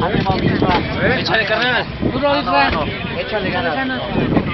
A ver, Echale, carnal. Duro, Échale ganas.